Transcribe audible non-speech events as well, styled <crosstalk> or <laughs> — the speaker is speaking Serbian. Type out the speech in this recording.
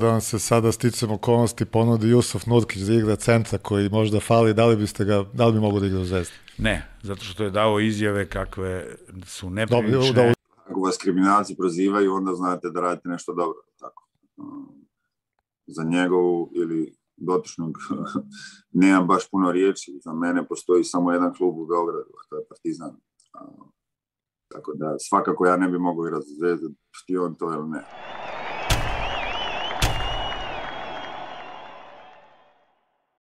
da vam se sada sticam okolnosti ponudi Jusuf Nurkić da igra centra koji možda fali, da li biste ga, da li bi mogu da igra u zvezdi? Ne, zato što je dao izjave kakve su neprilične. Dobro, da, Ako vas kriminalci prozivaju, onda znate da radite nešto dobro. Tako. Um, za njegovu ili dotičnog <laughs> nemam baš puno riječi. Za mene postoji samo jedan klub u Beogradu, a to je Partizan. Um, tako da svakako ja ne bi mogao igrati za zvezdu, štio on to ili ne.